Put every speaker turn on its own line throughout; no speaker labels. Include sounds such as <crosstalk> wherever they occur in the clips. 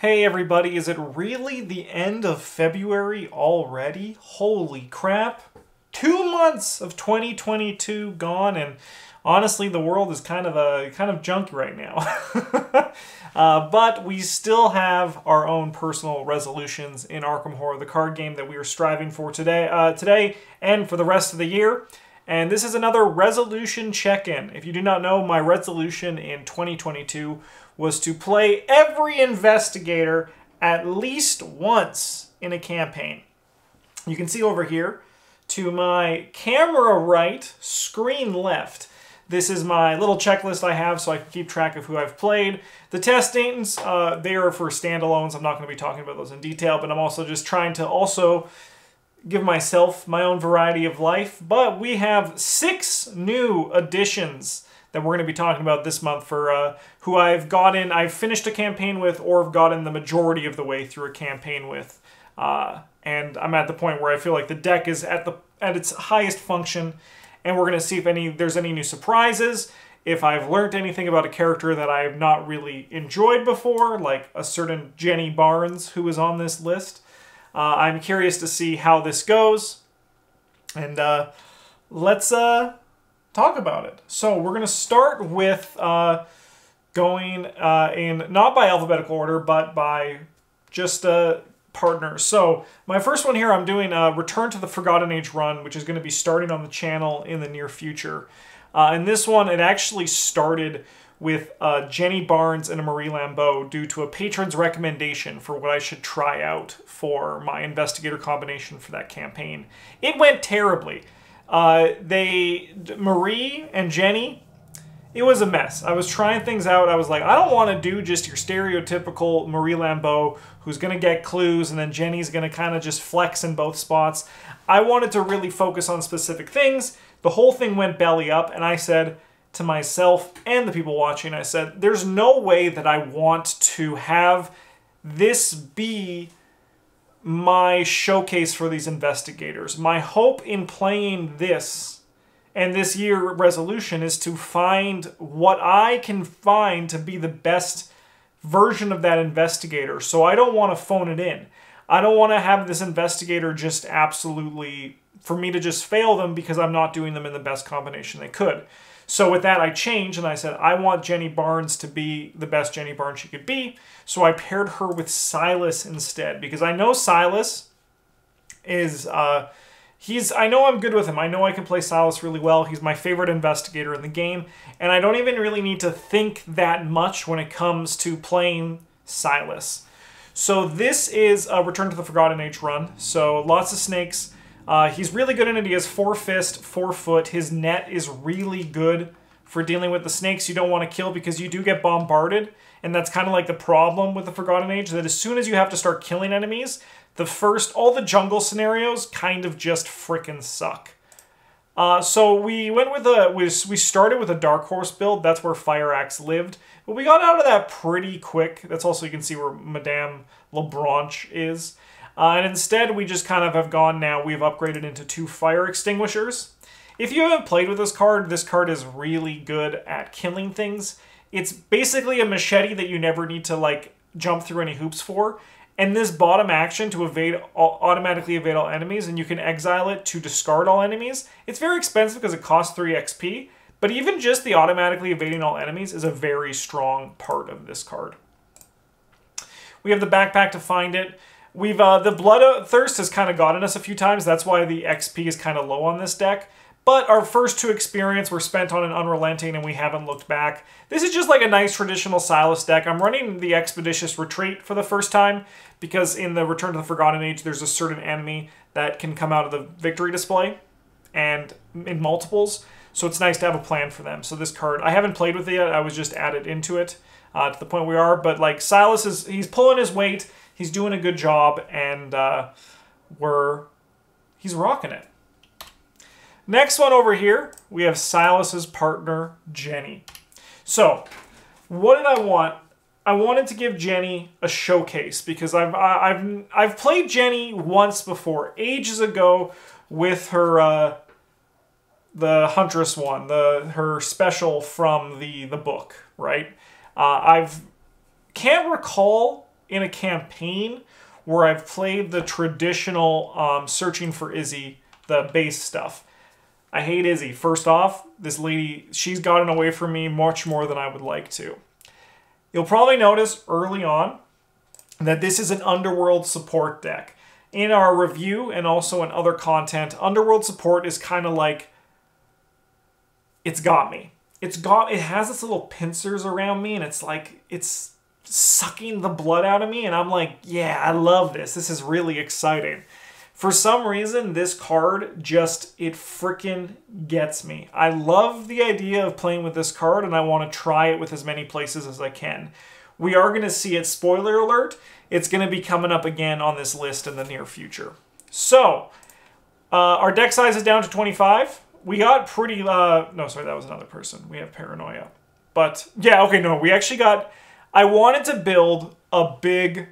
Hey everybody, is it really the end of February already? Holy crap. Two months of 2022 gone and honestly the world is kind of a kind of junk right now. <laughs> uh, but we still have our own personal resolutions in Arkham Horror, the card game that we are striving for today, uh, today and for the rest of the year. And this is another resolution check-in. If you do not know, my resolution in 2022 was to play every investigator at least once in a campaign. You can see over here to my camera right, screen left. This is my little checklist I have so I can keep track of who I've played. The testings, uh, they are for standalones. I'm not going to be talking about those in detail, but I'm also just trying to also give myself my own variety of life. But we have six new additions that we're going to be talking about this month for uh, who I've gotten, I've finished a campaign with, or have gotten the majority of the way through a campaign with. Uh, and I'm at the point where I feel like the deck is at the at its highest function, and we're going to see if any there's any new surprises. If I've learned anything about a character that I've not really enjoyed before, like a certain Jenny Barnes who is on this list, uh, I'm curious to see how this goes. And uh, let's uh, talk about it. So we're going to start with uh, going uh, in not by alphabetical order, but by just uh, partners. So my first one here, I'm doing a Return to the Forgotten Age run, which is going to be starting on the channel in the near future. Uh, and this one, it actually started with uh, Jenny Barnes and Marie Lambeau due to a patron's recommendation for what I should try out for my investigator combination for that campaign. It went terribly. Uh, they Marie and Jenny, it was a mess. I was trying things out. I was like, I don't want to do just your stereotypical Marie Lambeau who's going to get clues and then Jenny's going to kind of just flex in both spots. I wanted to really focus on specific things. The whole thing went belly up, and I said to myself and the people watching, I said, there's no way that I want to have this be my showcase for these investigators. My hope in playing this and this year resolution is to find what I can find to be the best version of that investigator. So I don't want to phone it in. I don't want to have this investigator just absolutely for me to just fail them because I'm not doing them in the best combination they could. So with that, I changed and I said, I want Jenny Barnes to be the best Jenny Barnes she could be. So I paired her with Silas instead because I know Silas is, uh, he's, I know I'm good with him. I know I can play Silas really well. He's my favorite investigator in the game. And I don't even really need to think that much when it comes to playing Silas. So this is a Return to the Forgotten Age run. So lots of snakes. Uh, he's really good in it. He has four fist, four foot. His net is really good for dealing with the snakes you don't want to kill because you do get bombarded. And that's kind of like the problem with the Forgotten Age, that as soon as you have to start killing enemies, the first, all the jungle scenarios kind of just frickin' suck. Uh, so we went with a, we, we started with a Dark Horse build, that's where Fire Axe lived. But we got out of that pretty quick. That's also, you can see where Madame Labranche is. Uh, and instead, we just kind of have gone now, we've upgraded into two fire extinguishers. If you haven't played with this card, this card is really good at killing things. It's basically a machete that you never need to like jump through any hoops for. And this bottom action to evade automatically evade all enemies, and you can exile it to discard all enemies. It's very expensive because it costs 3 XP, but even just the automatically evading all enemies is a very strong part of this card. We have the backpack to find it. We've uh, the Bloodthirst has kind of gotten us a few times. That's why the XP is kind of low on this deck. But our first two experience were spent on an Unrelenting and we haven't looked back. This is just like a nice traditional Silas deck. I'm running the Expeditious Retreat for the first time because in the Return to the Forgotten Age, there's a certain enemy that can come out of the victory display and in multiples. So it's nice to have a plan for them. So this card, I haven't played with it yet. I was just added into it uh, to the point we are. But like Silas is, he's pulling his weight he's doing a good job, and uh, we're he's rocking it. Next one over here, we have Silas's partner, Jenny. So, what did I want? I wanted to give Jenny a showcase because I've I've I've played Jenny once before, ages ago, with her uh, the Huntress one, the her special from the the book, right? Uh, I've can't recall in a campaign where I've played the traditional um, searching for Izzy, the base stuff. I hate Izzy. First off, this lady, she's gotten away from me much more than I would like to. You'll probably notice early on that this is an Underworld support deck. In our review and also in other content, Underworld support is kind of like it's got me. It's got it has its little pincers around me and it's like it's sucking the blood out of me and I'm like, yeah, I love this. This is really exciting. For some reason, this card just, it freaking gets me. I love the idea of playing with this card and I want to try it with as many places as I can. We are going to see it, spoiler alert, it's going to be coming up again on this list in the near future. So, uh, our deck size is down to 25. We got pretty, uh, no, sorry, that was another person. We have Paranoia. But, yeah, okay, no, we actually got, I wanted to build a big,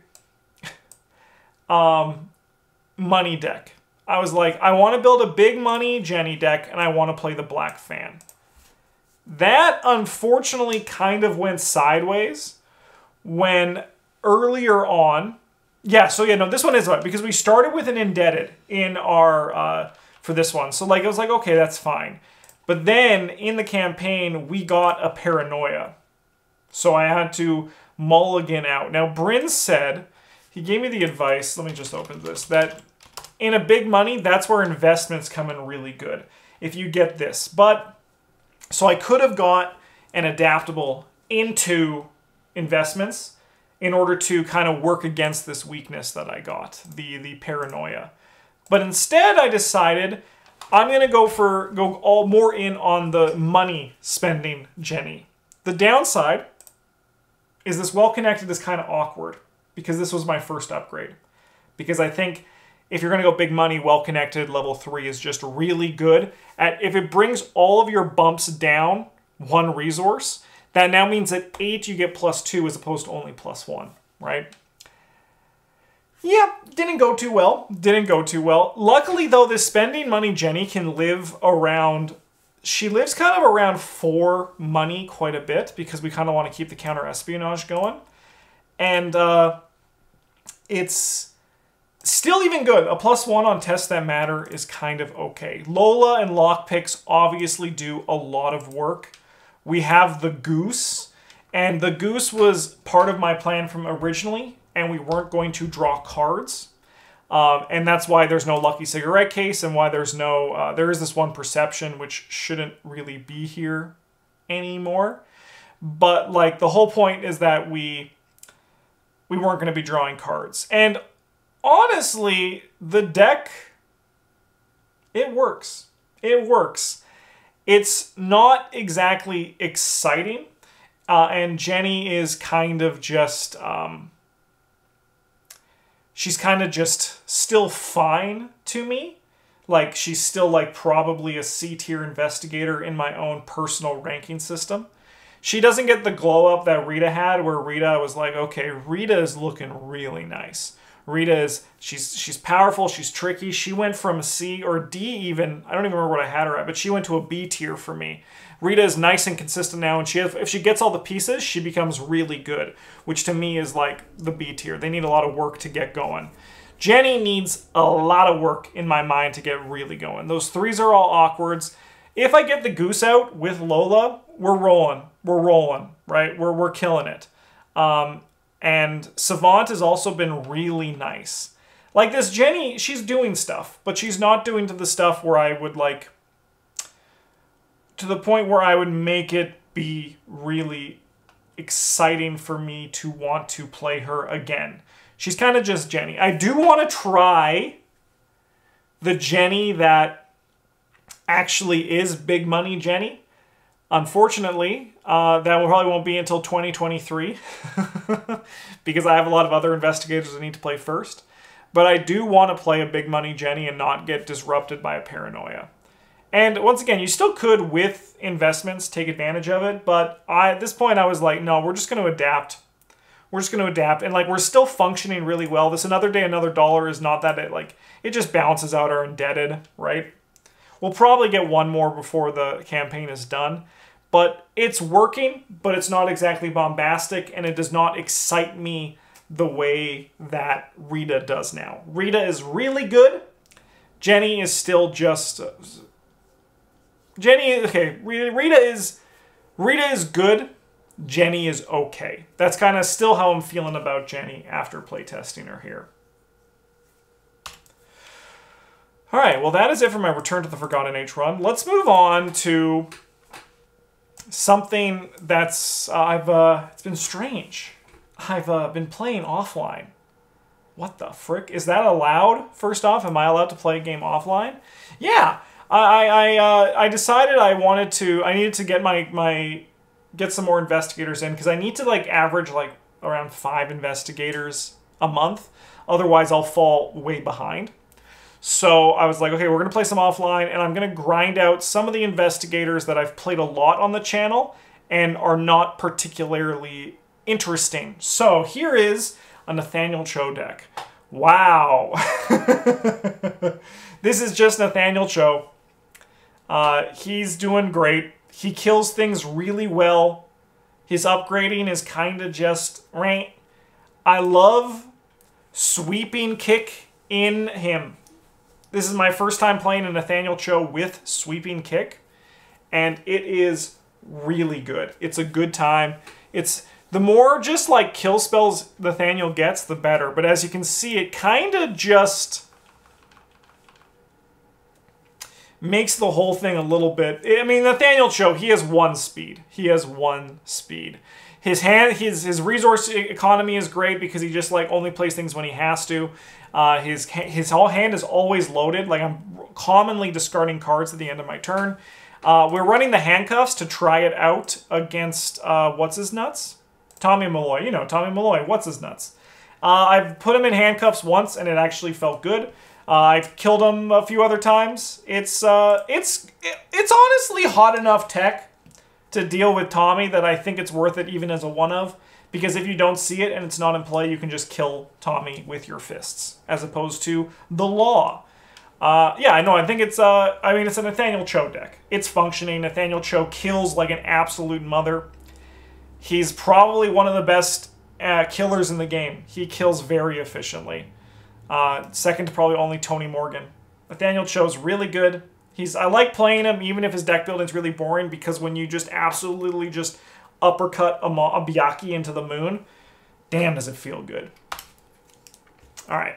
<laughs> um, money deck. I was like, I want to build a big money Jenny deck and I want to play the Black Fan. That unfortunately kind of went sideways when earlier on, yeah, so yeah, no, this one is because we started with an indebted in our, uh, for this one. So like, I was like, okay, that's fine. But then in the campaign, we got a paranoia. So I had to mulligan out. Now, Bryn said, he gave me the advice, let me just open this, that in a big money, that's where investments come in really good. If you get this. But, so I could have got an adaptable into investments in order to kind of work against this weakness that I got, the, the paranoia. But instead, I decided I'm going to go for, go all more in on the money spending Jenny. The downside is this well connected is kind of awkward because this was my first upgrade. Because I think if you're going to go big money, well connected, level three is just really good. At if it brings all of your bumps down one resource, that now means that eight you get plus two as opposed to only plus one, right? Yeah, didn't go too well. Didn't go too well. Luckily, though, this spending money Jenny can live around. She lives kind of around four money quite a bit because we kind of want to keep the counter espionage going. And uh, it's Still even good. A plus one on tests that matter is kind of okay. Lola and lockpicks obviously do a lot of work. We have the goose, and the goose was part of my plan from originally, and we weren't going to draw cards. Um, and that's why there's no lucky cigarette case and why there's no, uh, there is this one perception which shouldn't really be here anymore. But like the whole point is that we, we weren't going to be drawing cards. And honestly, the deck, it works. It works. It's not exactly exciting, uh, and Jenny is kind of just, um, she's kind of just still fine to me. Like, she's still, like, probably a C tier investigator in my own personal ranking system. She doesn't get the glow up that Rita had, where Rita was like, okay, Rita is looking really nice. Rita is she's she's powerful, she's tricky. She went from a C or D even. I don't even remember what I had her at, but she went to a B tier for me. Rita is nice and consistent now, and she has, if she gets all the pieces, she becomes really good, which to me is like the B tier. They need a lot of work to get going. Jenny needs a lot of work in my mind to get really going. Those threes are all awkwards. If I get the goose out with Lola, we're rolling. We're rolling, right? We're, we're killing it. Um, and Savant has also been really nice. Like this Jenny, she's doing stuff, but she's not doing to the stuff where I would like to the point where I would make it be really exciting for me to want to play her again. She's kind of just Jenny. I do want to try the Jenny that actually is big money Jenny. Unfortunately, uh, that probably won't be until 2023 <laughs> because I have a lot of other investigators I need to play first. But I do want to play a big money Jenny and not get disrupted by a paranoia. And once again, you still could, with investments, take advantage of it. But I, at this point, I was like, no, we're just going to adapt. We're just going to adapt. And like, we're still functioning really well. This another day, another dollar is not that it like, it just balances out our indebted, right? We'll probably get one more before the campaign is done. But it's working, but it's not exactly bombastic, and it does not excite me the way that Rita does now. Rita is really good. Jenny is still just Jenny. Okay, Rita is Rita is good. Jenny is okay. That's kind of still how I'm feeling about Jenny after playtesting her here. All right, well, that is it for my Return to the Forgotten Age run. Let's move on to something that's uh, I've uh, it's been strange. I've uh, been playing offline. What the frick is that allowed? First off, am I allowed to play a game offline? Yeah, I I uh, I decided I wanted to. I needed to get my my get some more investigators in because I need to like average like around five investigators a month. Otherwise, I'll fall way behind. So I was like, okay, we're going to play some offline, and I'm going to grind out some of the investigators that I've played a lot on the channel and are not particularly interesting. So here is a Nathaniel Cho deck. Wow. <laughs> this is just Nathaniel Cho. Uh, he's doing great. He kills things really well. His upgrading is kind of just right. I love sweeping kick in him. This is my first time playing a Nathaniel Cho with Sweeping Kick, and it is really good. It's a good time. It's the more just like kill spells Nathaniel gets, the better. But as you can see, it kind of just makes the whole thing a little bit. I mean, Nathaniel Cho, he has one speed. He has one speed. His hand, his his resource economy is great because he just like only plays things when he has to. Uh, his his whole hand is always loaded. Like I'm commonly discarding cards at the end of my turn. Uh, we're running the handcuffs to try it out against uh, what's his nuts, Tommy Malloy. You know Tommy Malloy. What's his nuts? Uh, I've put him in handcuffs once, and it actually felt good. Uh, I've killed him a few other times. It's uh, it's it's honestly hot enough tech to deal with Tommy that I think it's worth it even as a one of. Because if you don't see it and it's not in play, you can just kill Tommy with your fists, as opposed to the law. Uh, yeah, I know. I think it's. Uh, I mean, it's a Nathaniel Cho deck. It's functioning. Nathaniel Cho kills like an absolute mother. He's probably one of the best uh, killers in the game. He kills very efficiently. Uh, second to probably only Tony Morgan. Nathaniel Cho's really good. He's. I like playing him, even if his deck building's really boring, because when you just absolutely just uppercut a, a Byakhee into the moon. Damn, does it feel good. All right.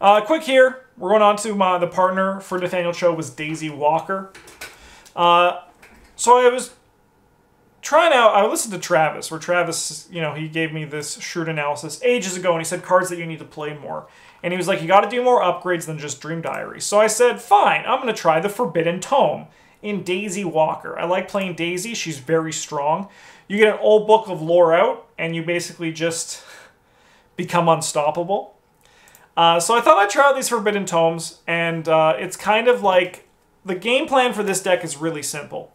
Uh, quick here, we're going on to my, the partner for Nathaniel Cho was Daisy Walker. Uh, so I was trying out, I listened to Travis, where Travis, you know, he gave me this shrewd analysis ages ago, and he said cards that you need to play more. And he was like, you got to do more upgrades than just Dream Diary. So I said, fine, I'm going to try the Forbidden Tome in Daisy Walker. I like playing Daisy. She's very strong you get an old book of lore out, and you basically just <laughs> become unstoppable. Uh, so I thought I'd try out these Forbidden Tomes, and uh, it's kind of like the game plan for this deck is really simple.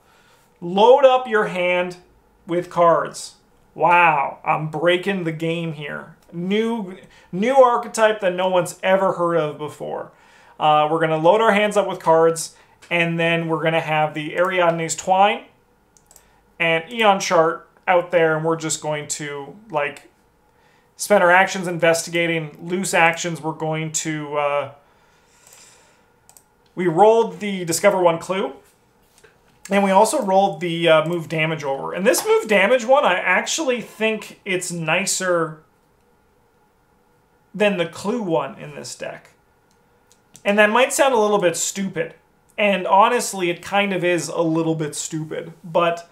Load up your hand with cards. Wow, I'm breaking the game here. New, new archetype that no one's ever heard of before. Uh, we're going to load our hands up with cards, and then we're going to have the Ariadne's Twine, and Eon chart out there, and we're just going to like spend our actions investigating loose actions. We're going to uh, we rolled the discover one clue, and we also rolled the uh, move damage over. And this move damage one, I actually think it's nicer than the clue one in this deck. And that might sound a little bit stupid. And honestly, it kind of is a little bit stupid. But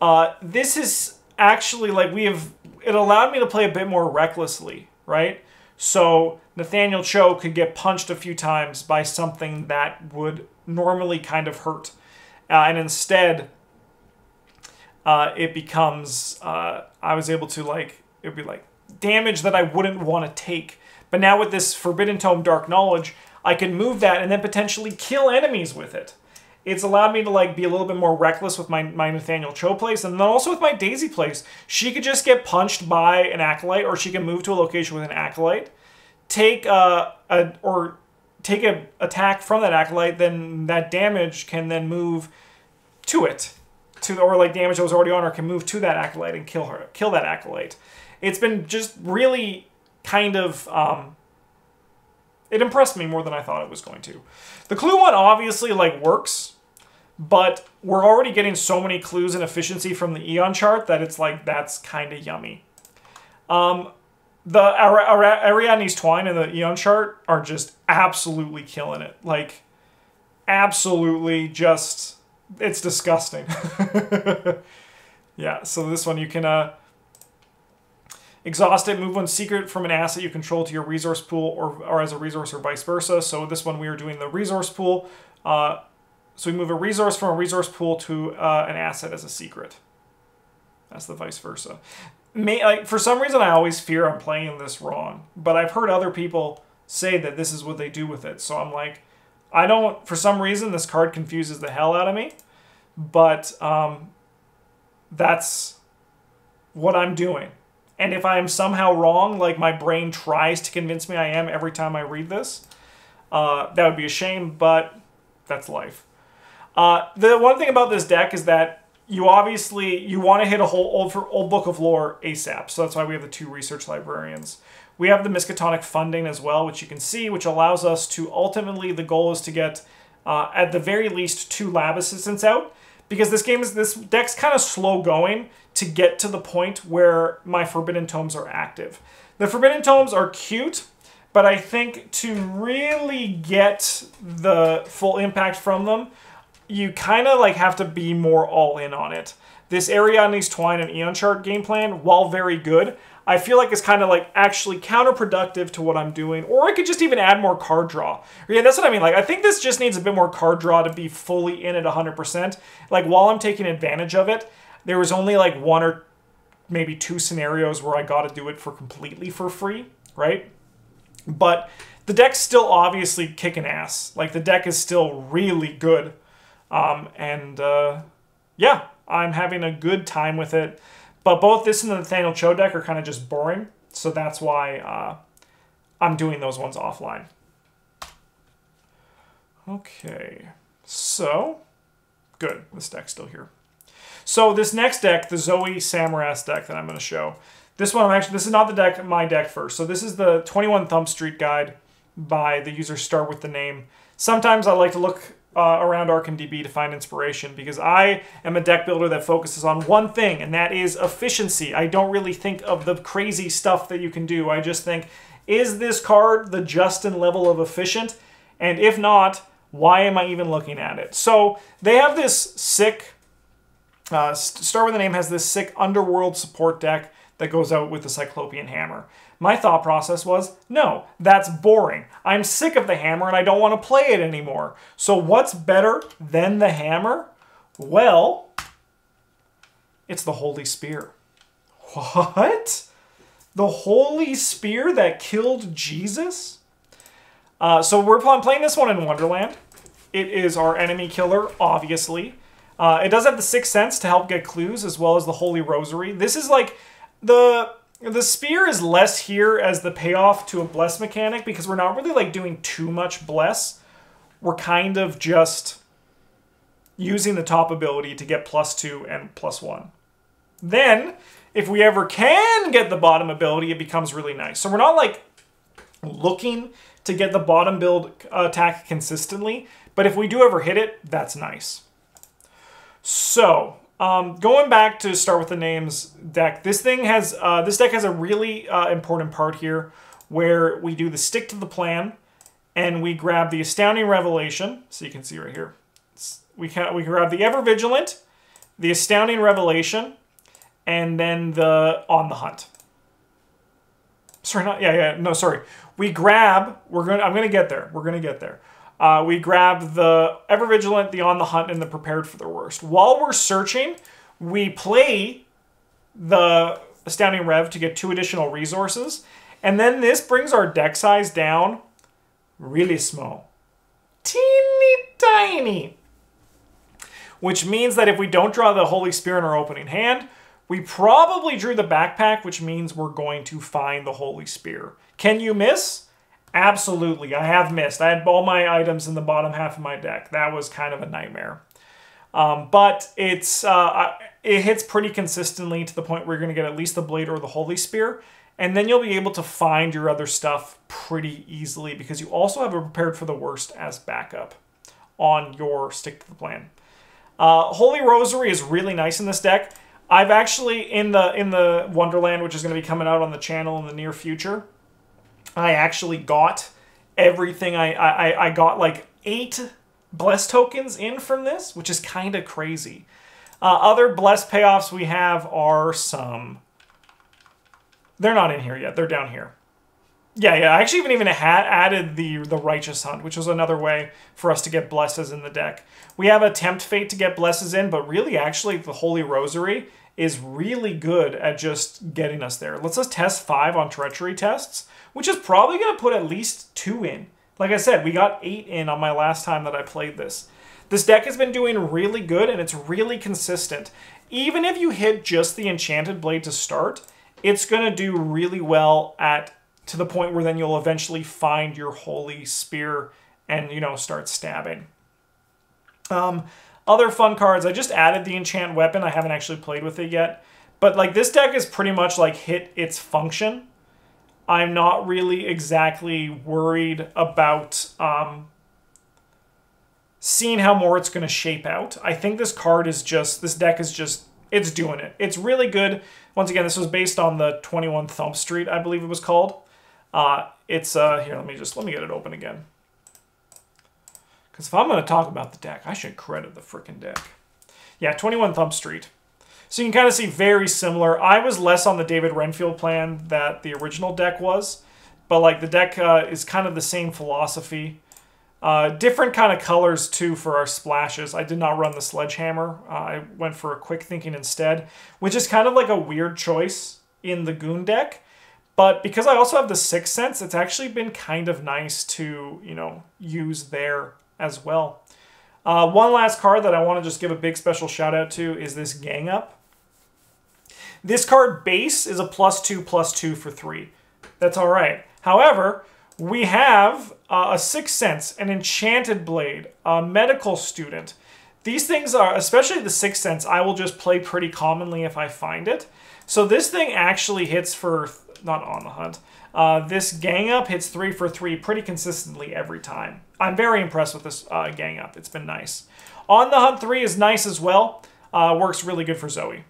uh, this is actually like we have. It allowed me to play a bit more recklessly, right? So Nathaniel Cho could get punched a few times by something that would normally kind of hurt, and instead, uh, it becomes. Uh, I was able to like it'd be like damage that I wouldn't want to take. But now with this Forbidden Tome Dark Knowledge, I can move that and then potentially kill enemies with it it's allowed me to like be a little bit more reckless with my, my Nathaniel Cho place, and then also with my Daisy place. She could just get punched by an acolyte, or she can move to a location with an acolyte, take uh, a or take an attack from that acolyte, then that damage can then move to it, to or like damage that was already on her can move to that acolyte and kill her, kill that acolyte. It's been just really kind of um, it impressed me more than I thought it was going to. The clue one obviously like works, but we're already getting so many clues and efficiency from the Eon chart that it's like that's kind of yummy. Um, the Ariadne's Twine and the Eon chart are just absolutely killing it. Like, absolutely just, it's disgusting. <laughs> yeah, so this one you can uh, exhaust it, move one secret from an asset you control to your resource pool or, or as a resource or vice versa. So this one we are doing the resource pool. Uh, so we move a resource from a resource pool to uh, an asset as a secret. That's the vice versa. May, like for some reason, I always fear I'm playing this wrong, but I've heard other people say that this is what they do with it. So I'm like, I don't. For some reason, this card confuses the hell out of me, but um, that's what I'm doing. And if I am somehow wrong, like my brain tries to convince me I am every time I read this, uh, that would be a shame. But that's life. Uh, the one thing about this deck is that you obviously you want to hit a whole old for old book of lore ASAP. So that's why we have the two research librarians. We have the Miskatonic funding as well, which you can see, which allows us to ultimately the goal is to get uh, at the very least two lab assistants out because this game is this deck's kind of slow going to get to the point where my Forbidden Tomes are active. The Forbidden Tomes are cute, but I think to really get the full impact from them, you kind of like have to be more all in on it. This Ariadne's Twine and Eon Chart game plan, while very good, I feel like it's kind of like actually counterproductive to what I'm doing. Or I could just even add more card draw. Yeah, that's what I mean. Like, I think this just needs a bit more card draw to be fully in at 100%. Like, while I'm taking advantage of it, there was only like one or maybe two scenarios where I got to do it for completely for free, right? But the deck's still obviously kicking ass. Like, the deck is still really good. Um, and uh, yeah, I'm having a good time with it. But both this and the Nathaniel Cho deck are kind of just boring. So that's why uh, I'm doing those ones offline. Okay, so good. This deck's still here. So this next deck, the Zoe Samaras deck that I'm going to show, this one I'm actually, this is not the deck, my deck first. So this is the 21 Thumb Street guide by the user Start with the name. Sometimes I like to look uh, around ArkhamDB to find inspiration because I am a deck builder that focuses on one thing, and that is efficiency. I don't really think of the crazy stuff that you can do. I just think, is this card the Justin level of efficient? And if not, why am I even looking at it? So they have this sick, uh, Start with the Name has this sick Underworld support deck that goes out with the Cyclopean Hammer. My thought process was, no, that's boring. I'm sick of the hammer and I don't want to play it anymore. So what's better than the hammer? Well, it's the Holy Spear. <laughs> What? The Holy Spear that killed Jesus? Uh, so we're playing this one in Wonderland. It is our enemy killer, obviously. Uh, it does have the Sixth Sense to help get clues, as well as the Holy Rosary. This is like the the spear is less here as the payoff to a bless mechanic because we're not really like doing too much bless. We're kind of just using the top ability to get plus two and plus one. Then, if we ever can get the bottom ability, it becomes really nice. So we're not like looking to get the bottom build uh, attack consistently, but if we do ever hit it, that's nice. So, um, going back to start with the names deck, this thing has uh, this deck has a really uh, important part here where we do the stick to the plan and we grab the astounding revelation. So you can see right here, we can we grab the ever vigilant, the astounding revelation, and then the on the hunt. Sorry, not yeah yeah no sorry. We grab. We're gonna. I'm gonna get there. We're gonna get there. Uh, we grab the Ever Vigilant, the On the Hunt, and the Prepared for the Worst. While we're searching, we play the Astounding Rev to get two additional resources. And then this brings our deck size down really small. Teeny tiny. Which means that if we don't draw the Holy Spear in our opening hand, we probably drew the backpack, which means we're going to find the Holy Spear. Can you miss? Absolutely, I have missed. I had all my items in the bottom half of my deck. That was kind of a nightmare. Um, but it's uh, it hits pretty consistently to the point where you're going to get at least the blade or the holy spear, And then you'll be able to find your other stuff pretty easily because you also have prepared for the worst as backup on your stick to the plan. Uh, Holy Rosary is really nice in this deck. I've actually in the in the Wonderland, which is going to be coming out on the channel in the near future. I actually got everything. I I, I got like eight bless tokens in from this, which is kind of crazy. Uh, other bless payoffs we have are some. They're not in here yet. They're down here. Yeah, yeah. I actually even even had added the the righteous hunt, which was another way for us to get blesses in the deck. We have a tempt fate to get blesses in, but really, actually, the holy rosary is really good at just getting us there. Let's just test five on treachery tests, which is probably going to put at least two in. Like I said, we got eight in on my last time that I played this. This deck has been doing really good and it's really consistent. Even if you hit just the Enchanted Blade to start, it's going to do really well at to the point where then you'll eventually find your Holy Spear and, you know, start stabbing. Um, other fun cards, I just added the Enchant Weapon. I haven't actually played with it yet. But, like, this deck is pretty much, like, hit its function. I'm not really exactly worried about um, seeing how more it's going to shape out. I think this card is just, this deck is just, it's doing it. It's really good. Once again, this was based on the 21 Thump Street, I believe it was called. Uh, it's, uh, here, let me just, let me get it open again. Because if I'm going to talk about the deck, I should credit the freaking deck. Yeah, 21 Thump Street. So you can kind of see very similar. I was less on the David Renfield plan that the original deck was, but like the deck uh, is kind of the same philosophy. Uh, different kind of colors too for our splashes. I did not run the Sledgehammer. Uh, I went for a Quick Thinking instead, which is kind of like a weird choice in the Goon deck. But because I also have the Sixth Sense, it's actually been kind of nice to, you know, use there as well. Uh, one last card that I want to just give a big special shout out to is this Gang Up. This card base is a plus two, plus two for three. That's all right. However, we have uh, a Sixth Sense, an Enchanted Blade, a Medical Student. These things are, especially the Sixth Sense, I will just play pretty commonly if I find it. So this thing actually hits for, not on the hunt, uh, this gang up hits three for three pretty consistently every time. I'm very impressed with this uh, gang up. It's been nice. On the hunt three is nice as well. Uh, works really good for Zoe.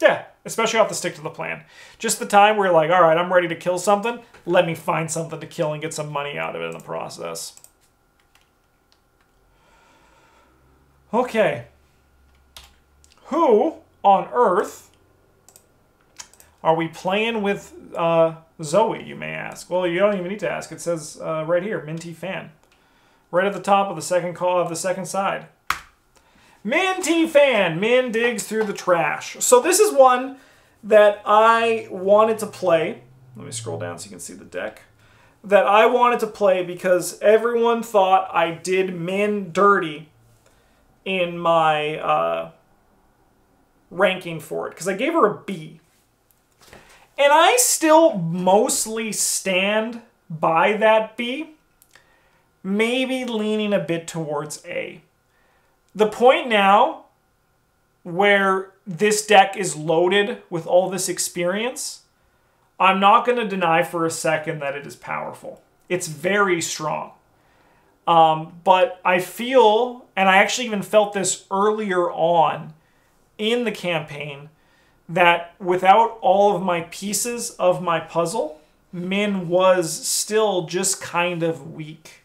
Yeah, especially off the stick to the plan. Just the time where you're like, all right, I'm ready to kill something. Let me find something to kill and get some money out of it in the process. Okay. Who on Earth are we playing with uh, Zoe, you may ask? Well, you don't even need to ask. It says uh, right here, Minh Thi Phan. Right at the top of the second call of the second side. Minty Fan, Minh digs through the trash. So this is one that I wanted to play. Let me scroll down so you can see the deck. That I wanted to play because everyone thought I did Minh dirty in my uh, ranking for it. Because I gave her a B. And I still mostly stand by that B. Maybe leaning a bit towards A the point now where this deck is loaded with all this experience, I'm not going to deny for a second that it is powerful. It's very strong. Um, but I feel, and I actually even felt this earlier on in the campaign, that without all of my pieces of my puzzle, Minh was still just kind of weak.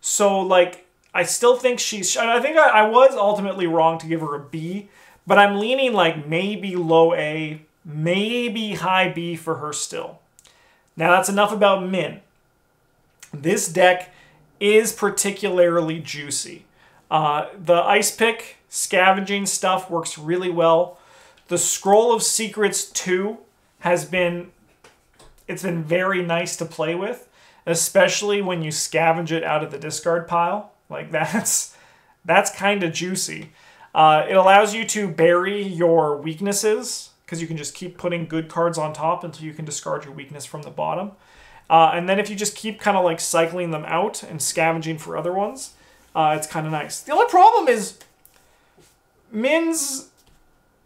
So, like, I still think she's. I think I, I was ultimately wrong to give her a B, but I'm leaning like maybe low A, maybe high B for her still. Now that's enough about Minh. This deck is particularly juicy. Uh, the ice pick scavenging stuff works really well. The Scroll of Secrets 2 has been it's been very nice to play with, especially when you scavenge it out of the discard pile. Like <laughs> that's that's kind of juicy. Uh, it allows you to bury your weaknesses because you can just keep putting good cards on top until you can discard your weakness from the bottom. Uh, and then if you just keep kind of like cycling them out and scavenging for other ones, uh, it's kind of nice. The only problem is Minh's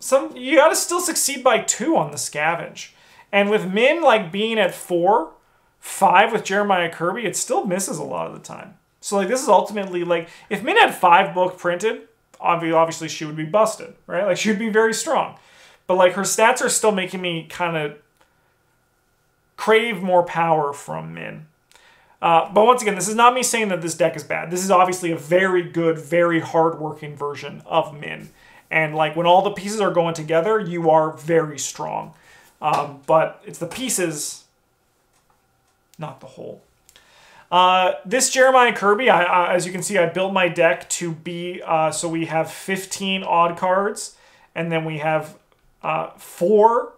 some you got to still succeed by two on the scavenge. And with Minh like being at four, five with Jeremiah Kirby, it still misses a lot of the time. So like this is ultimately like if Minh had five book printed, obviously she would be busted, right? Like she would be very strong. But like her stats are still making me kind of crave more power from Minh. Uh, but once again, this is not me saying that this deck is bad. This is obviously a very good, very hard-working version of Minh. And like when all the pieces are going together, you are very strong. Um, but it's the pieces, not the whole. Uh, this Jeremiah Kirby, I, I, as you can see, I built my deck to be, uh, so we have 15 odd cards, and then we have uh, four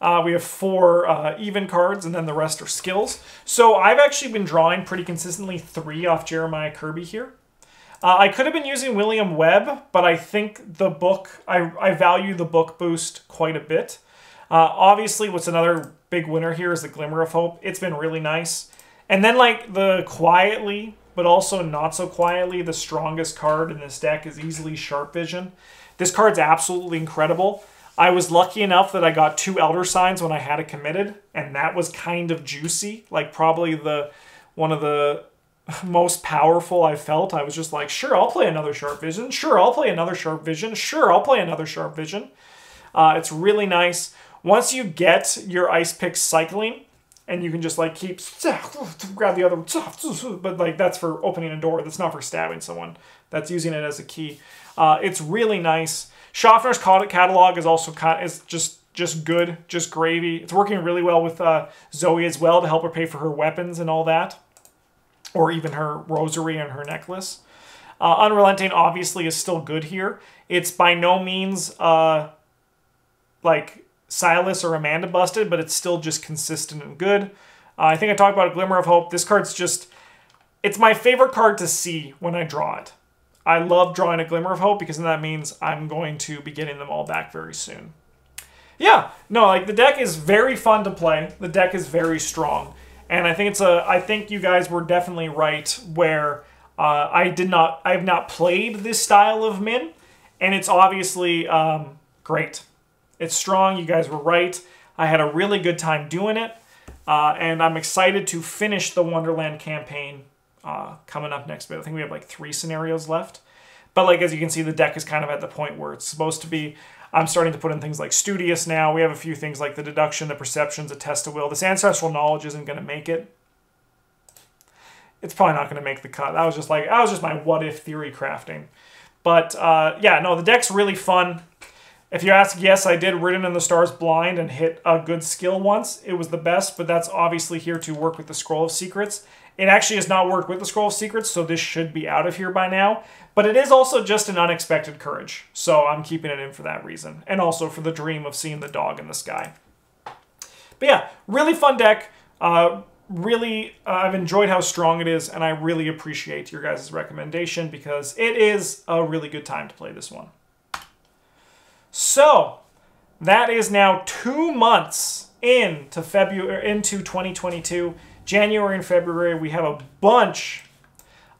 uh, we have four uh, even cards, and then the rest are skills. So I've actually been drawing pretty consistently three off Jeremiah Kirby here. Uh, I could have been using William Webb, but I think the book, I, I value the book boost quite a bit. Uh, obviously, what's another big winner here is the Glimmer of Hope. It's been really nice. And then, like, the quietly, but also not so quietly, the strongest card in this deck is easily Sharp Vision. This card's absolutely incredible. I was lucky enough that I got two Elder Signs when I had it committed, and that was kind of juicy. Like probably the one of the <laughs> most powerful I felt. I was just like, sure, I'll play another Sharp Vision. Sure, I'll play another Sharp Vision. Sure, I'll play another Sharp Vision. Uh, it's really nice. Once you get your ice pick cycling, and you can just like keep <laughs> grab the other, <laughs> but like that's for opening a door. That's not for stabbing someone. That's using it as a key. Uh, it's really nice. Schoffner's catalog is also kind is just just good, just gravy. It's working really well with uh, Zoe as well to help her pay for her weapons and all that, or even her rosary and her necklace. Uh, Unrelenting obviously is still good here. It's by no means uh, like Silas or Amanda busted, but it's still just consistent and good. Uh, I think I talked about a Glimmer of Hope. This card's just, it's my favorite card to see when I draw it. I love drawing a glimmer of hope because that means I'm going to be getting them all back very soon. Yeah, no, like the deck is very fun to play. The deck is very strong. And I think it's a I think you guys were definitely right where uh, I did not I have not played this style of Minh and it's obviously um, great. It's strong. You guys were right. I had a really good time doing it. Uh, and I'm excited to finish the Wonderland campaign uh, coming up next bit. I think we have like three scenarios left. But like as you can see, the deck is kind of at the point where it's supposed to be. I'm starting to put in things like Studious now. We have a few things like the Deduction, the Perceptions, the Test of Will. This Ancestral Knowledge isn't going to make it. It's probably not going to make the cut. That was just like, that was just my what if theory crafting. But uh, yeah, no, the deck's really fun. If you ask, yes, I did Written in the Stars blind and hit a good skill once. It was the best, but that's obviously here to work with the Scroll of Secrets. It actually has not worked with the Scroll of Secrets, so this should be out of here by now. But it is also just an unexpected courage, so I'm keeping it in for that reason. And also for the dream of seeing the dog in the sky. But yeah, really fun deck. Uh, really, uh, I've enjoyed how strong it is, and I really appreciate your guys' recommendation because it is a really good time to play this one. So, that is now two months into February into 2022. January and February, we have a bunch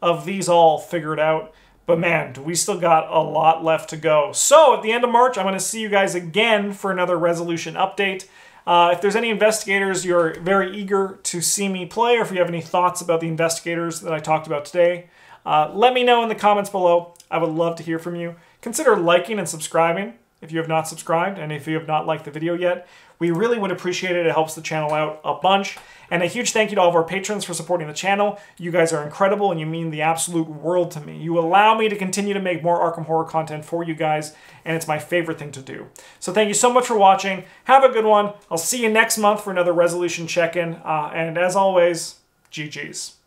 of these all figured out. But man, we still got a lot left to go. So at the end of March, I'm going to see you guys again for another resolution update. Uh, if there's any investigators you're very eager to see me play, or if you have any thoughts about the investigators that I talked about today, uh, let me know in the comments below. I would love to hear from you. Consider liking and subscribing if you have not subscribed and if you have not liked the video yet. We really would appreciate it. It helps the channel out a bunch. And a huge thank you to all of our patrons for supporting the channel. You guys are incredible and you mean the absolute world to me. You allow me to continue to make more Arkham Horror content for you guys, and it's my favorite thing to do. So thank you so much for watching. Have a good one. I'll see you next month for another resolution check-in. Uh, and as always, GG's.